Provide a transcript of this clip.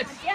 it.